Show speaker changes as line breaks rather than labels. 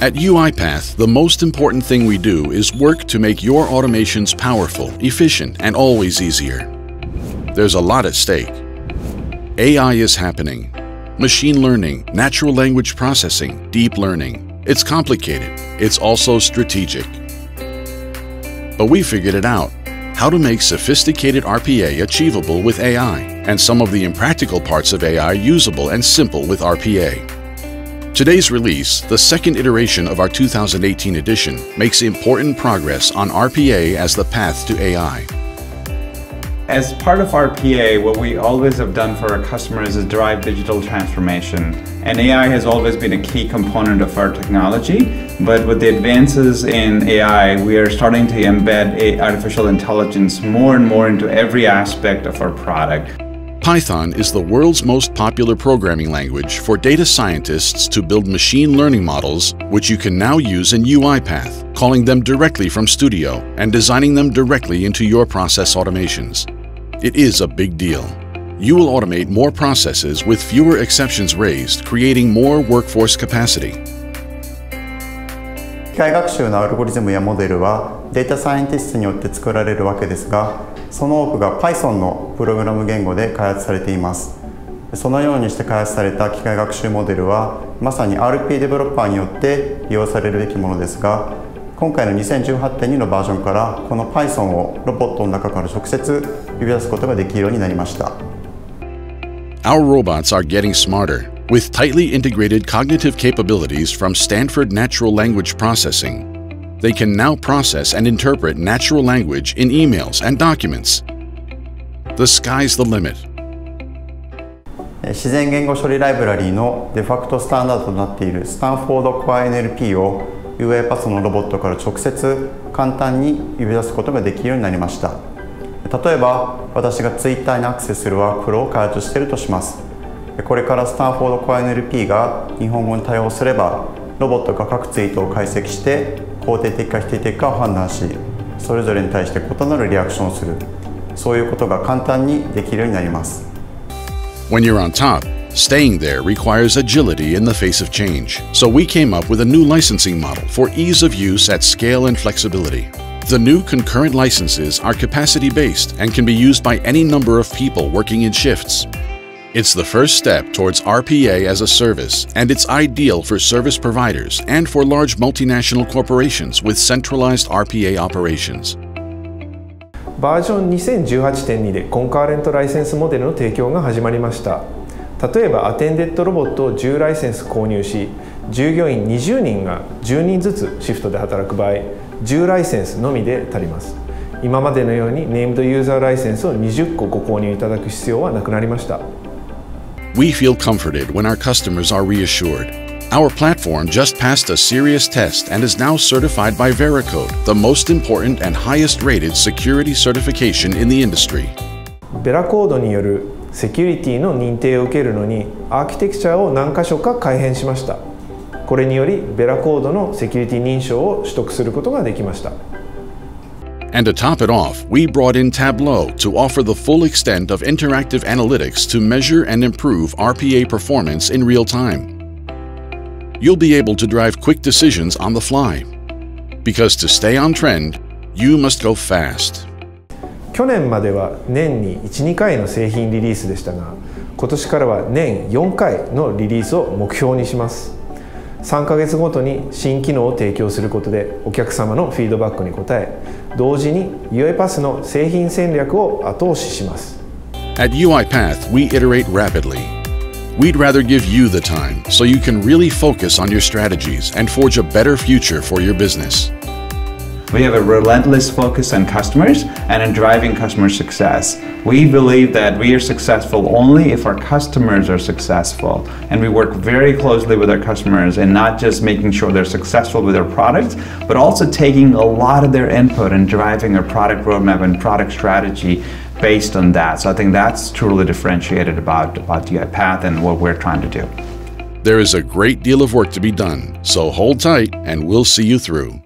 At UiPath, the most important thing we do is work to make your automations powerful, efficient, and always easier. There's a lot at stake. AI is happening. Machine learning, natural language processing, deep learning. It's complicated. It's also strategic. But we figured it out. How to make sophisticated RPA achievable with AI, and some of the impractical parts of AI usable and simple with RPA. Today's release, the second iteration of our 2018 edition, makes important progress on RPA as the path to AI.
As part of RPA, what we always have done for our customers is drive digital transformation. And AI has always been a key component of our technology. But with the advances in AI, we are starting to embed artificial intelligence more and more into every aspect of our product.
Python is the world's most popular programming language for data scientists to build machine learning models, which you can now use in UiPath, calling them directly from Studio and designing them directly into your process automations. It is a big deal. You will automate more processes with fewer exceptions raised, creating more workforce capacity.
機械学習のアルゴリズムやモデルは データサイエンティストによって作られるわけですがその多くが Python のプログラム言語で開発されています。そのようにして開発された機械学習モデルはまさに RP デベロッパーによって利用されるべきものですが今回の2018.2のバージョンからこの Python をロボットの中から直接呼び出すことができるようになりました。
Our robots are getting smarter With tightly integrated cognitive capabilities from Stanford Natural Language Processing, they can now process and interpret natural language in emails and documents. The sky's the limit.
自然言語処理ライブラリーのデファクトスタンダードとなっているスタンフォードコア NLP を UiPath のロボットから直接簡単に呼び出すことができるようになりました例えば私が Twitter にアクセスするワークフローを開発しているとしますこれからスタンフォードコア NLP が日本語に対応すればロボットが各ツイートを解析して肯定的か否定的かを判断しそれぞれに対して異なるリアクションをするそういうことが簡単にできるようになります
When you're on top, staying there requires agility in the face of change. So we came up with a new licensing model for ease of use at scale and flexibility. The new concurrent licenses are capacity based and can be used by any number of people working in shifts. It's the first step towards RPA as a service, and it's ideal for service providers and for large multinational corporations with centralized RPA operations.
バージョン2018.2でコンカーレントライセンスモデルの提供が始まりました例えばアテンデッドロボットを10ライセンス購入し従業員20人が10人ずつシフトで働く場合10ライセンスのみで足ります今までのようにネームドユーザーライセンスを20個ご購入いただく必要はなくなりました
We feel comforted when our customers are reassured. Our platform just passed a serious test and is now certified by Veracode, the most important and highest rated security certification in the industry.
Veracode によるセキュリティの認定を受けるのに、アーキテクチャを何箇所か改変しました。これにより、Veracode のセキュリティ認証を取得することができました。
And to top it off, we brought in Tableau to offer the full extent of interactive analytics to measure and improve RPA performance in real time. You'll be able to drive quick decisions on the fly. Because to stay on trend, you must go fast.
去年までは年に12回の製品リリースでしたが今年からは年4回のリリースを目標にします 3ヶ月ごとに新機能を提供することでお客様のフィードバックに応え同時に UiPath の製品戦略を後押しします
At UiPath, we iterate rapidly. We'd rather give you the time so you can really focus on your strategies and forge a better future for your business.
We have a relentless focus on customers and on driving customer success. We believe that we are successful only if our customers are successful. And we work very closely with our customers and not just making sure they're successful with their products, but also taking a lot of their input and driving our product roadmap and product strategy based on that. So I think that's truly differentiated about, about UiPath and what we're trying to do.
There is a great deal of work to be done, so hold tight and we'll see you through.